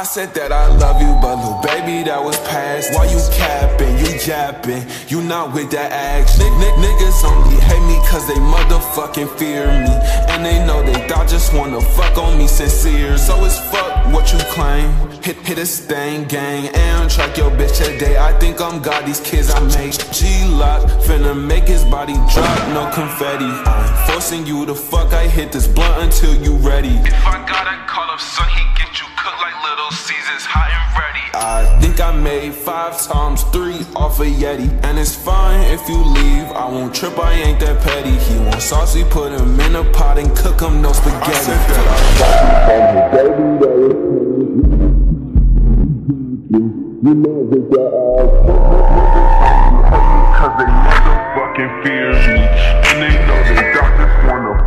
I said that I love you, but little baby, that was past. Why you capping, you japping, you not with that action. N -n niggas only hate me cause they motherfucking fear me. And they know they thought just wanna fuck on me sincere. So it's fuck. Hit, hit a stain gang and track your bitch today. I think I'm God, these kids I make. Glock, finna make his body drop, no confetti. I'm forcing you to fuck, I hit this blunt until you ready. If I gotta call up son, he get you cooked like Little Caesars, hot and ready. I think I made five times three off a Yeti. And it's fine if you leave, I won't trip, I ain't that petty. He want saucy, put him in a pot and cook him, no spaghetti. You know they got eyes. Cause they motherfucking fear me. And they know they doctors wanna